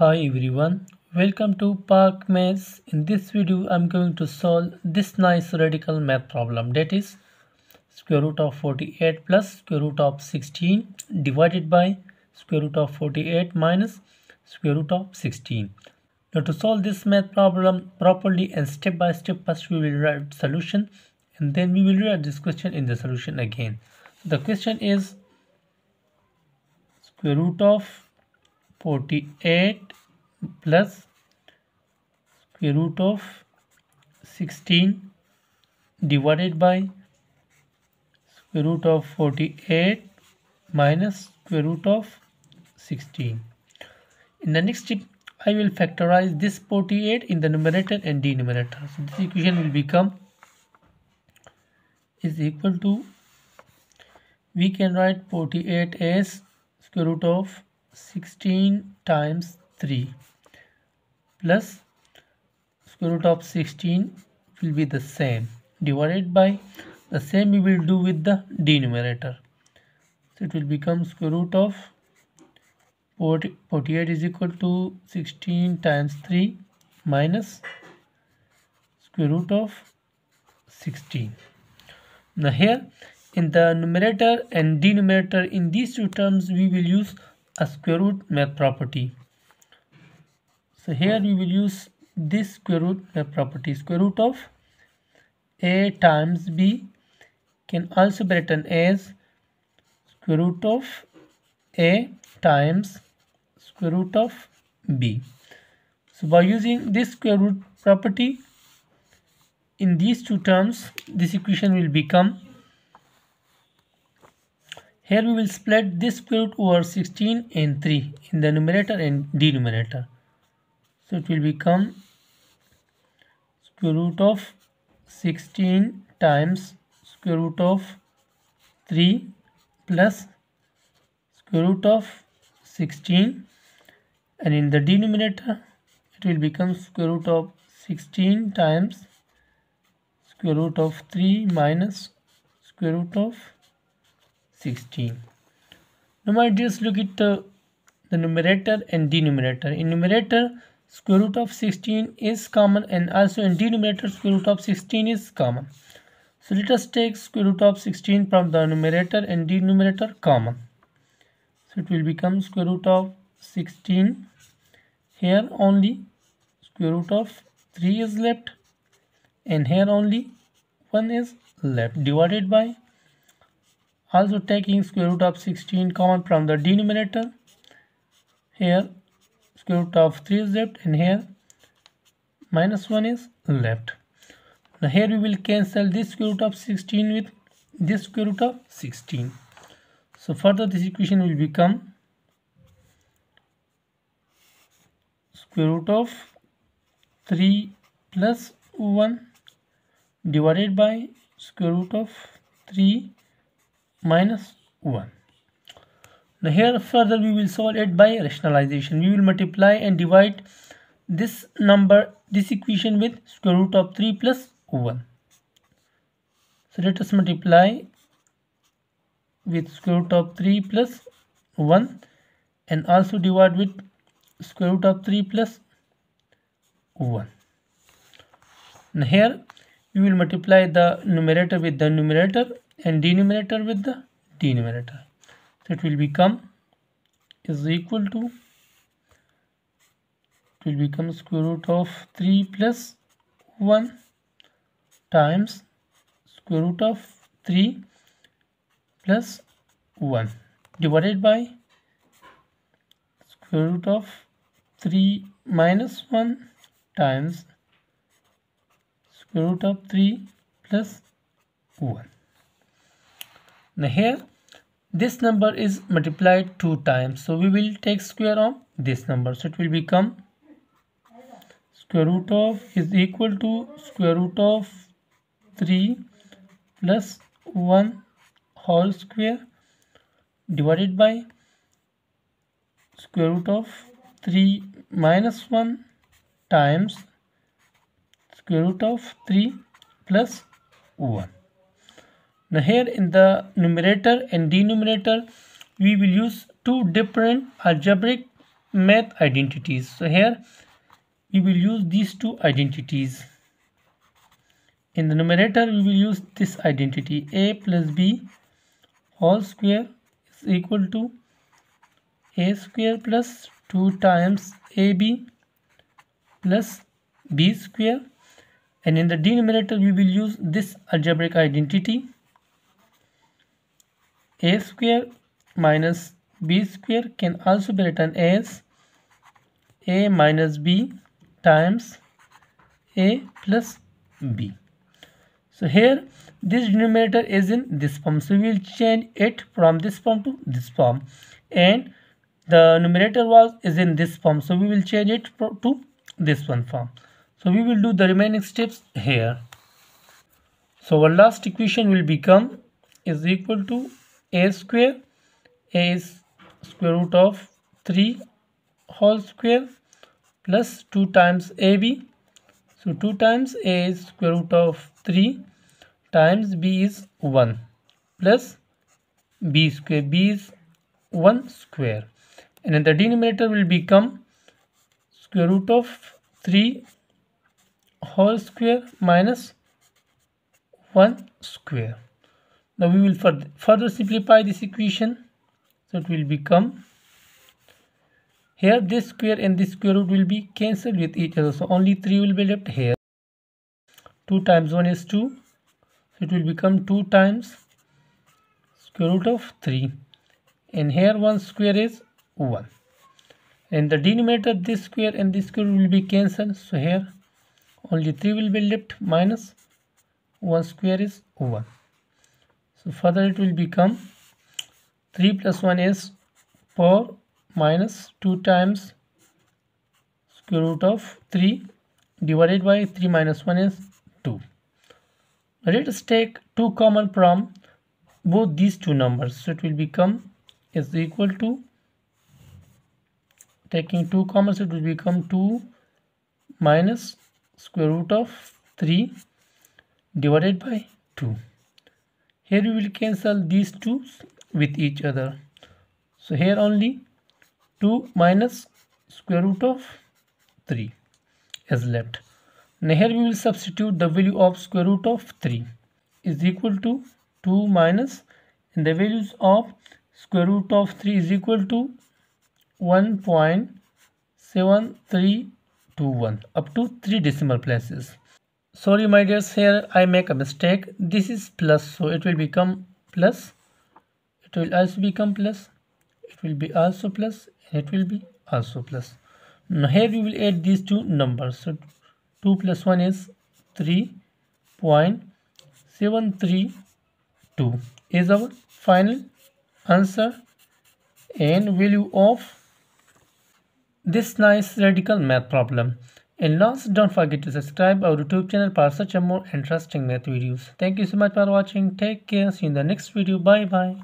Hi everyone, welcome to Park Maths. In this video, I'm going to solve this nice radical math problem that is square root of 48 plus square root of 16 divided by square root of 48 minus square root of 16. Now to solve this math problem properly and step by step first we will write solution and then we will write this question in the solution again. The question is square root of 48 plus square root of 16 divided by square root of 48 minus square root of 16. In the next step, I will factorize this 48 in the numerator and denominator. So this equation will become is equal to we can write 48 as square root of 16 times 3 plus square root of 16 will be the same. Divided by the same we will do with the denominator. So it will become square root of 40, 48 is equal to 16 times 3 minus square root of 16 now here in the numerator and denominator in these two terms we will use a square root math property. So here we will use this square root math property. Square root of a times b can also be written as square root of a times square root of b. So by using this square root property in these two terms this equation will become here we will split this square root over 16 and 3 in the numerator and denominator. So it will become square root of 16 times square root of 3 plus square root of 16 and in the denominator it will become square root of 16 times square root of 3 minus square root of 16 now my dears look at uh, the numerator and denominator. In numerator square root of 16 is common and also in denominator square root of 16 is common. So let us take square root of 16 from the numerator and denominator common. So it will become square root of 16 here only square root of 3 is left and here only 1 is left divided by also taking square root of 16 common from the denominator. Here square root of 3 is left and here minus 1 is left. Now here we will cancel this square root of 16 with this square root of 16 so further this equation will become square root of 3 plus 1 divided by square root of 3 minus 1. Now here further we will solve it by rationalization. We will multiply and divide this number, this equation with square root of 3 plus 1. So let us multiply with square root of 3 plus 1 and also divide with square root of 3 plus 1. Now here we will multiply the numerator with the numerator and denominator with the denominator. So it will become is equal to it will become square root of 3 plus 1 times square root of 3 plus 1 divided by square root of 3 minus 1 times square root of 3 plus 1 now here this number is multiplied two times. So we will take square of this number. So it will become square root of is equal to square root of 3 plus 1 whole square divided by square root of 3 minus 1 times square root of 3 plus 1 now here in the numerator and denominator we will use two different algebraic math identities. So here we will use these two identities. In the numerator we will use this identity a plus b whole square is equal to a square plus 2 times ab plus b square. And in the denominator we will use this algebraic identity a square minus b square can also be written as a minus b times a plus b. So here this denominator is in this form. So we will change it from this form to this form. And the numerator was is in this form. So we will change it to this one form. So we will do the remaining steps here. So our last equation will become is equal to a square a is square root of 3 whole square plus 2 times ab so 2 times a is square root of 3 times b is 1 plus b square b is 1 square. And then the denominator will become square root of 3 whole square minus 1 square now we will further simplify this equation. So it will become here this square and this square root will be cancelled with each other. So only 3 will be left here. 2 times 1 is 2 so it will become 2 times square root of 3 and here 1 square is 1 and the denominator this square and this square will be cancelled. So here only 3 will be left minus 1 square is 1 so further it will become 3 plus 1 is 4 minus 2 times square root of 3 divided by 3 minus 1 is 2 let us take 2 common from both these two numbers. So it will become is equal to taking 2 common so it will become 2 minus square root of 3 divided by 2 here we will cancel these two with each other. So here only 2 minus square root of 3 is left. Now here we will substitute the value of square root of 3 is equal to 2 minus and the values of square root of 3 is equal to 1.7321 up to 3 decimal places sorry my dears here i make a mistake. This is plus so it will become plus. It will also become plus. It will be also plus and it will be also plus. Now here we will add these two numbers. So 2 plus 1 is 3.732 is our final answer and value of this nice radical math problem and last, don't forget to subscribe our YouTube channel for such a more interesting math videos. Thank you so much for watching. Take care. See you in the next video. Bye bye.